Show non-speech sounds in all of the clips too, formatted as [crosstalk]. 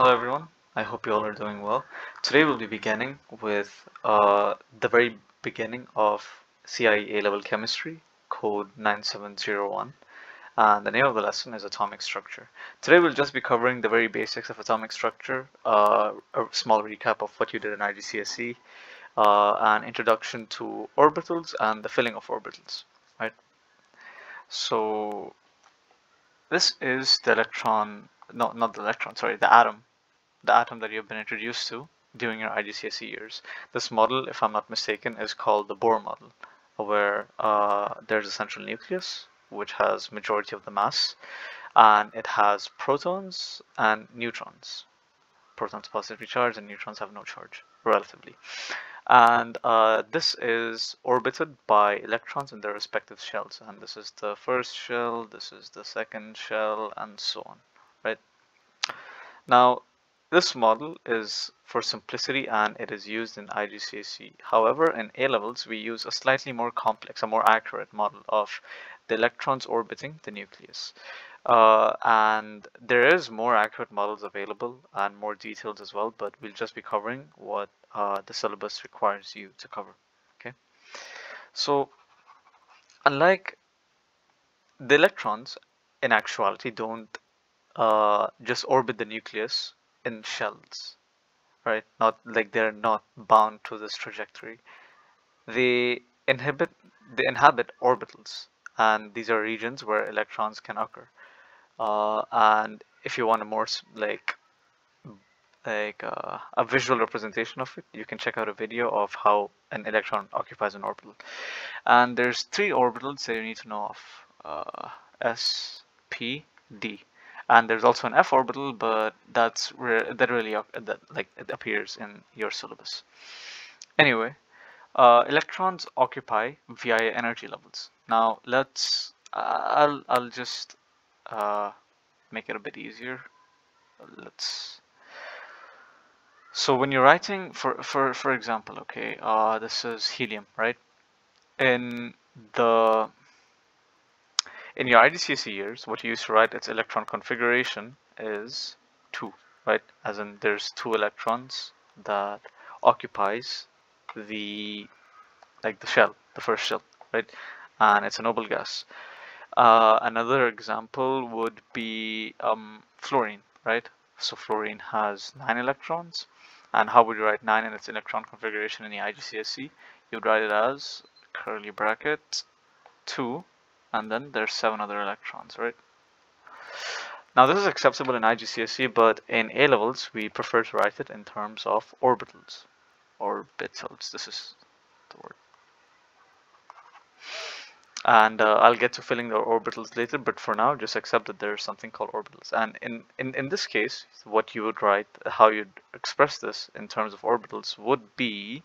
Hello everyone, I hope you all are doing well. Today we'll be beginning with uh, the very beginning of CIE A-Level Chemistry, code 9701. And the name of the lesson is Atomic Structure. Today we'll just be covering the very basics of atomic structure, uh, a small recap of what you did in IGCSE, uh, an introduction to orbitals and the filling of orbitals, right? So this is the electron, no, not the electron, sorry, the atom, the atom that you've been introduced to during your IGCSE years. This model, if I'm not mistaken, is called the Bohr model, where uh, there's a central nucleus, which has majority of the mass, and it has protons and neutrons. Protons positively charged and neutrons have no charge, relatively and uh, this is orbited by electrons in their respective shells and this is the first shell this is the second shell and so on now this model is for simplicity and it is used in IGCSE however in A levels we use a slightly more complex a more accurate model of the electrons orbiting the nucleus. Uh, and there is more accurate models available and more details as well but we'll just be covering what uh, the syllabus requires you to cover okay? So unlike the electrons in actuality don't uh, just orbit the nucleus in shells right? Not like they're not bound to this trajectory. They inhibit they inhabit orbitals and these are regions where electrons can occur. Uh, and if you want a more like like uh, a visual representation of it you can check out a video of how an electron occupies an orbital. And there's three orbitals that you need to know of uh, s p d and there's also an f orbital but that's re that really that like it appears in your syllabus. Anyway uh, electrons occupy via energy levels. Now let's I'll I'll just uh, make it a bit easier. Let's so when you're writing for for for example okay uh, this is helium right? In the in your IGCSE years what you used to write its electron configuration is 2 right as in there's two electrons that occupies the like the shell the first shell right and it's a noble gas uh, another example would be um, fluorine, right? So fluorine has nine electrons. And how would you write nine in its electron configuration in the IGCSE? You'd write it as curly bracket two, and then there's seven other electrons, right? Now this is acceptable in IGCSE, but in A levels we prefer to write it in terms of orbitals. Orbitals, this is the word and uh, I'll get to filling the orbitals later but for now just accept that there's something called orbitals and in, in in this case what you would write how you'd express this in terms of orbitals would be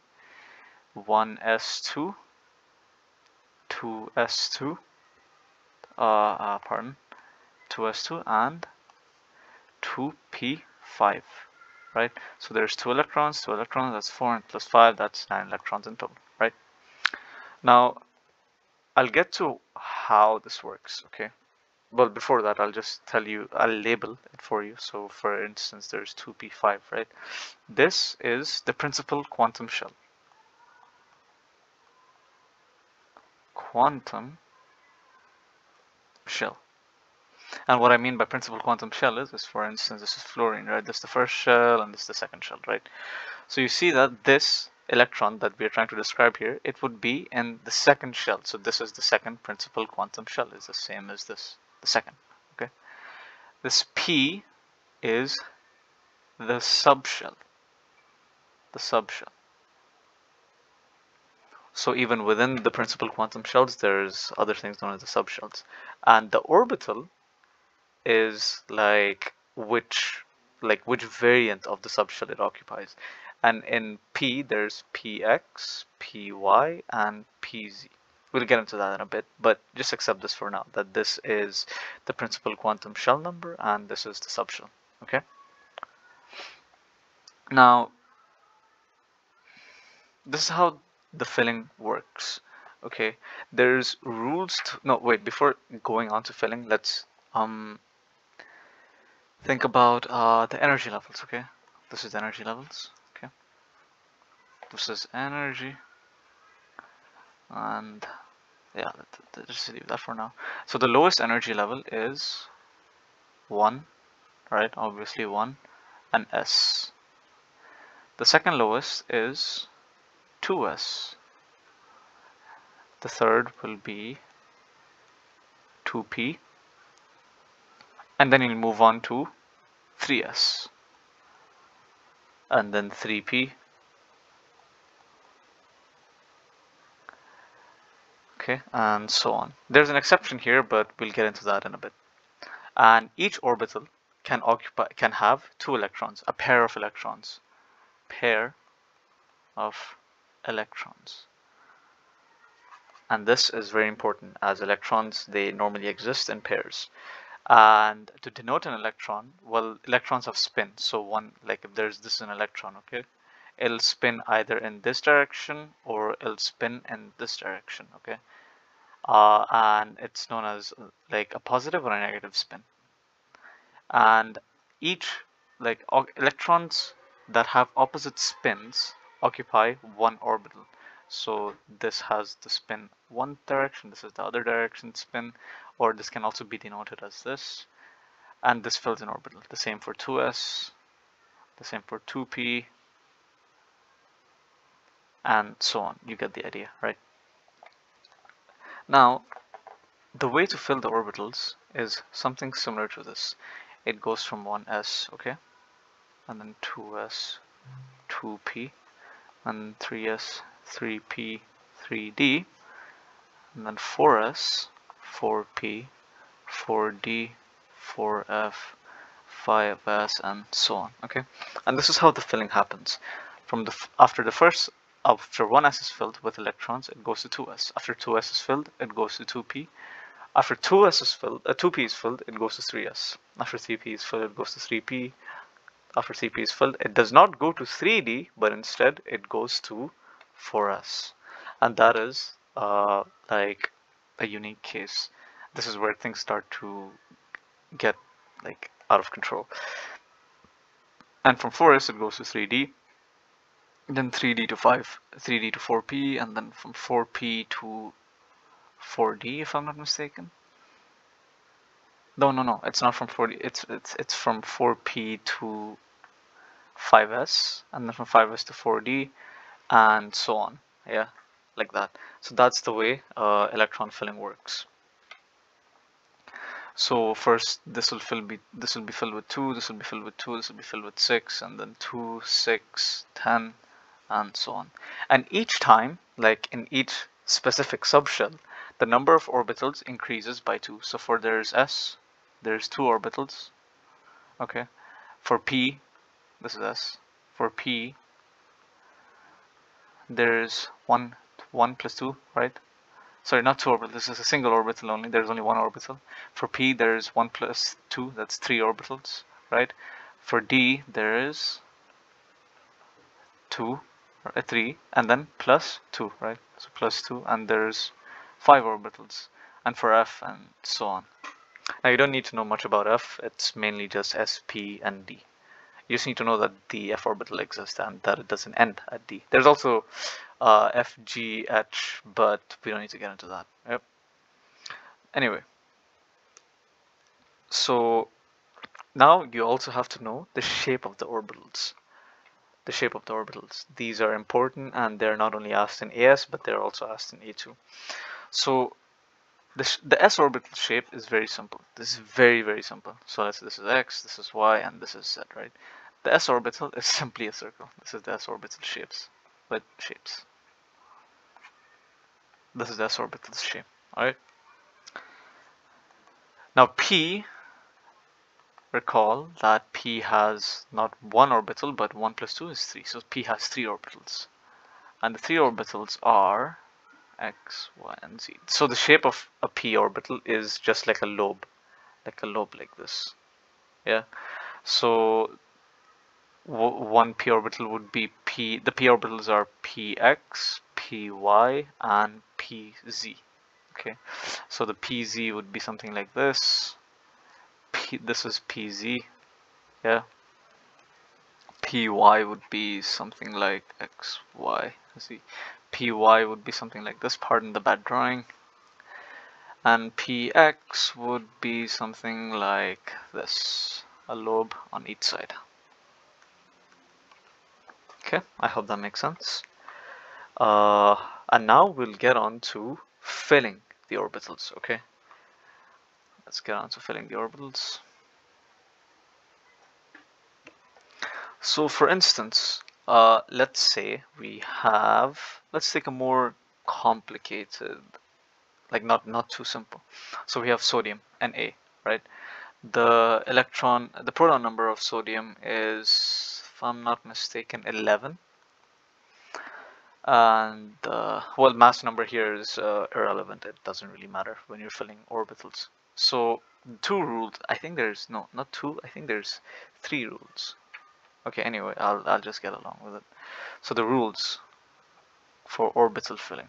1s2 2s2 uh, uh, pardon 2s2 and 2p5 right so there's two electrons two electrons that's four and plus five that's nine electrons in total right now I'll get to how this works, okay? Well, before that, I'll just tell you, I'll label it for you. So for instance, there's 2p5, right? This is the principal quantum shell. Quantum shell. And what I mean by principal quantum shell is, is for instance, this is fluorine, right? This is the first shell and this is the second shell, right? So you see that this electron that we're trying to describe here, it would be in the second shell. So this is the second principal quantum shell is the same as this, the second, okay? This P is the subshell, the subshell. So even within the principal quantum shells, there's other things known as the subshells. And the orbital is like which like which variant of the subshell it occupies and in P there's Px, Py, and Pz. We'll get into that in a bit, but just accept this for now, that this is the principal quantum shell number and this is the subshell, okay? Now, this is how the filling works, okay? There's rules to, no, wait, before going on to filling, let's, um, think about uh, the energy levels okay? This is energy levels okay? This is energy and yeah just leave that for now. So the lowest energy level is 1 right? Obviously 1 and s. The second lowest is 2s the third will be 2p and then you'll move on to 3s and then 3p okay and so on. There's an exception here but we'll get into that in a bit. And each orbital can occupy can have two electrons a pair of electrons pair of electrons. And this is very important. As electrons they normally exist in pairs. And to denote an electron well electrons have spin. So one like if there's this is an electron okay? It'll spin either in this direction or it'll spin in this direction okay? Uh, and it's known as like a positive or a negative spin. And each like electrons that have opposite spins occupy one orbital. So this has the spin one direction this is the other direction spin or this can also be denoted as this. And this fills an orbital. The same for 2s the same for 2p and so on. You get the idea right? Now the way to fill the orbitals is something similar to this. It goes from 1s okay and then 2s 2p and 3s 3p 3d and then 4s 4p 4d 4f 5s and so on okay? And this is how the filling happens. From the after the first after 1s is filled with electrons it goes to 2s after 2s is filled it goes to 2p after 2s is filled uh, 2p is filled it goes to 3s after 3p is filled it goes to 3p after 3p is filled it does not go to 3d but instead it goes to 4s and that is uh, like a unique case. This is where things start to get like out of control. And from 4s it goes to 3d then 3d to 5 3d to 4p and then from 4p to 4d if I'm not mistaken. No no no it's not from 4d it's it's it's from 4p to 5s and then from 5s to 4d and so on. Yeah like that. So that's the way uh, electron filling works. So first this will fill be this will be filled with 2 this will be filled with 2 this will be filled with 6 and then 2 6 10 and so on. And each time like in each specific subshell the number of orbitals increases by 2 so for there's s there's two orbitals. Okay. For p this is s for p there's one 1 plus 2 right? Sorry not two orbitals this is a single orbital only there's only one orbital. For p there's 1 plus 2 that's three orbitals right? For d there is 2 or 3 and then plus 2 right? So plus 2 and there's 5 orbitals and for f and so on. Now you don't need to know much about f it's mainly just s p and d you just need to know that the f orbital exists and that it doesn't end at d. There's also uh, f, g, h, but we don't need to get into that. Yep. Anyway, so now you also have to know the shape of the orbitals. The shape of the orbitals. These are important and they're not only asked in AS, but they're also asked in A2. So the, the s orbital shape is very simple. This is very, very simple. So let's this is x, this is y, and this is z, right? The s orbital [laughs] is simply a circle. This is the s orbital shapes, with shapes. This is the s orbital shape, alright? Now p, recall that p has not one orbital, but 1 plus 2 is 3. So p has 3 orbitals. And the 3 orbitals are x, y, and z. So the shape of a p orbital is just like a lobe, like a lobe like this. Yeah. So one p orbital would be p. The p orbitals are px, py, and pz. Okay. So the pz would be something like this. P, this is pz. yeah py would be something like xy let's see py would be something like this pardon the bad drawing. And px would be something like this a lobe on each side. Okay I hope that makes sense. Uh, and now we'll get on to filling the orbitals okay? Let's get on to filling the orbitals. So for instance uh, let's say we have let's take a more complicated like not not too simple. So we have sodium Na right? The electron the proton number of sodium is if I'm not mistaken 11 and uh, well mass number here is uh, irrelevant. It doesn't really matter when you're filling orbitals. So two rules I think there's no not two I think there's three rules okay anyway I'll, I'll just get along with it so the rules for orbital filling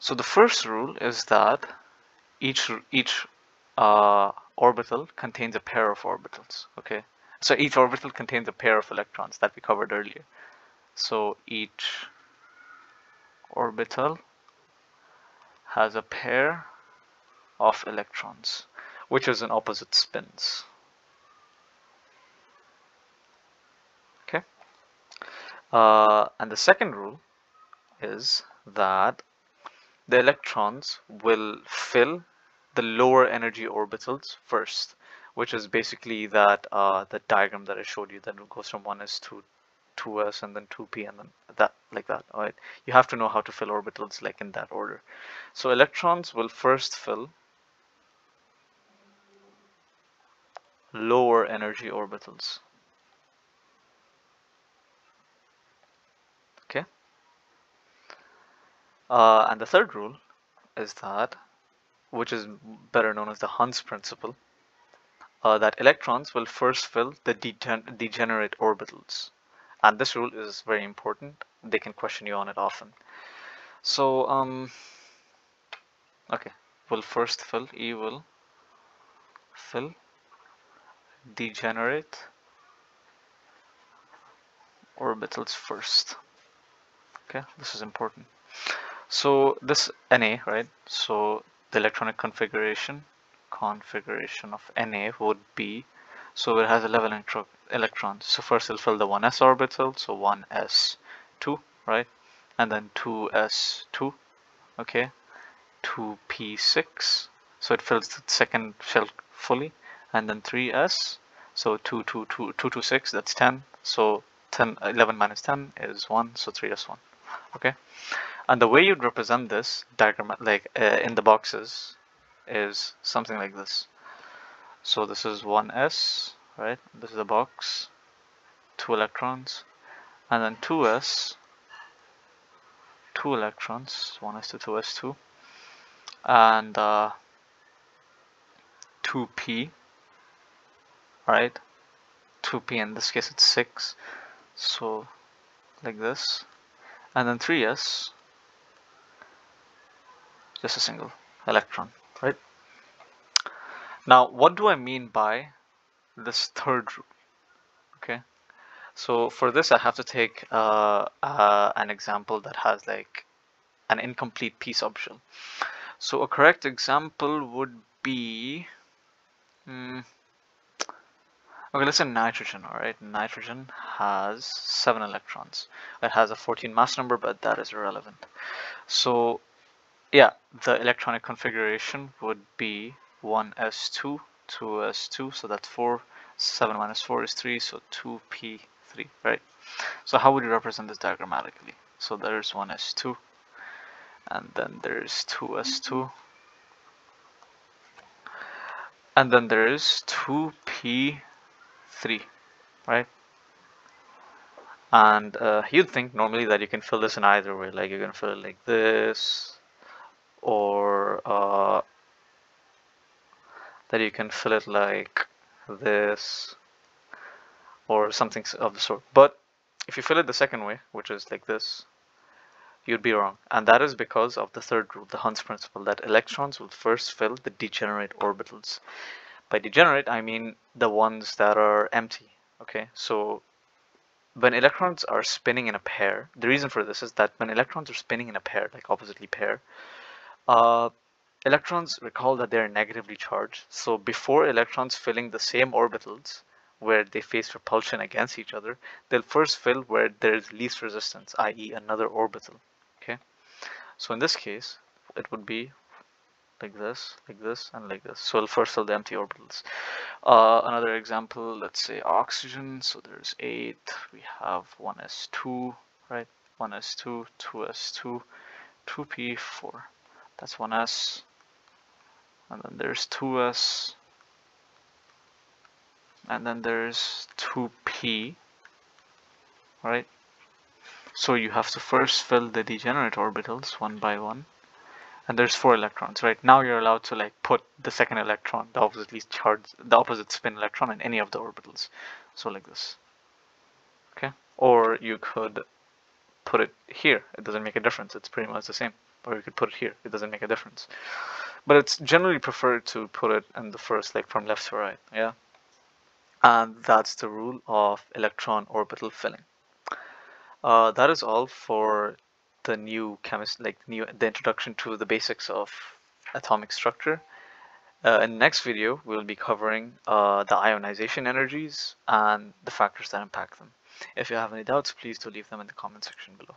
So the first rule is that each each uh, orbital contains a pair of orbitals. Okay, so each orbital contains a pair of electrons that we covered earlier. So each orbital has a pair of electrons, which is in opposite spins. Okay, uh, and the second rule is that the electrons will fill the lower energy orbitals first which is basically that uh, the diagram that I showed you that goes from 1s to 2s and then 2p and then that like that all right? You have to know how to fill orbitals like in that order. So electrons will first fill lower energy orbitals okay uh, and the third rule is that, which is better known as the Hund's principle, uh, that electrons will first fill the degen degenerate orbitals. And this rule is very important. They can question you on it often. So, um, okay, will first fill, E will fill degenerate orbitals first. Okay, this is important. So this Na, right? So the electronic configuration configuration of Na would be so it has 11 electrons. So first it'll fill the 1s orbital, so 1s2, right? And then 2s2, okay? 2p6, so it fills the second shell fully, and then 3s, so 2, 2, 2, 2 to 6, that's 10. So 10, 11 minus 10 is 1, so 3s1, okay? And the way you'd represent this diagram, like uh, in the boxes, is something like this. So this is 1s, right? This is a box, two electrons, and then 2s, two electrons, 1s to 2s2, and uh, 2p, right? 2p in this case it's 6, so like this, and then 3s, just a single electron right? Now what do I mean by this third rule okay? So for this I have to take uh, uh, an example that has like an incomplete p subshell so a correct example would be hmm, okay let's say nitrogen all right nitrogen has seven electrons it has a 14 mass number but that is irrelevant so yeah, the electronic configuration would be 1s2, 2s2, so that's 4, 7 minus 4 is 3, so 2p3, right? So how would you represent this diagrammatically? So there's 1s2, and then there's 2s2, and then there is 2p3, right? And uh, you'd think normally that you can fill this in either way, like you can fill it like this, or uh, that you can fill it like this or something of the sort but if you fill it the second way which is like this you'd be wrong. And that is because of the third rule, the Hund's principle, that electrons will first fill the degenerate orbitals. By degenerate, I mean the ones that are empty. Okay, so when electrons are spinning in a pair, the reason for this is that when electrons are spinning in a pair, like oppositely pair, uh, electrons recall that they're negatively charged. So before electrons filling the same orbitals where they face repulsion against each other, they'll first fill where there's least resistance, i.e. another orbital. Okay, so in this case, it would be like this, like this, and like this. So first fill the empty orbitals. Uh, another example, let's say oxygen. So there's 8, we have 1s2, right? 1s2, 2s2, 2p4. That's 1s. And then there's 2s. And then there's 2p, right? So you have to first fill the degenerate orbitals one by one and there's four electrons, right? Now you're allowed to like put the second electron, the oppositely charged, the opposite spin electron in any of the orbitals. So like this, okay? Or you could put it here. It doesn't make a difference. It's pretty much the same. Or you could put it here. It doesn't make a difference. But it's generally preferred to put it in the first, like from left to right, yeah? And that's the rule of electron orbital filling. Uh, that is all for the new chemist, like new the introduction to the basics of atomic structure. Uh, in the next video, we'll be covering uh, the ionization energies and the factors that impact them. If you have any doubts, please do leave them in the comment section below.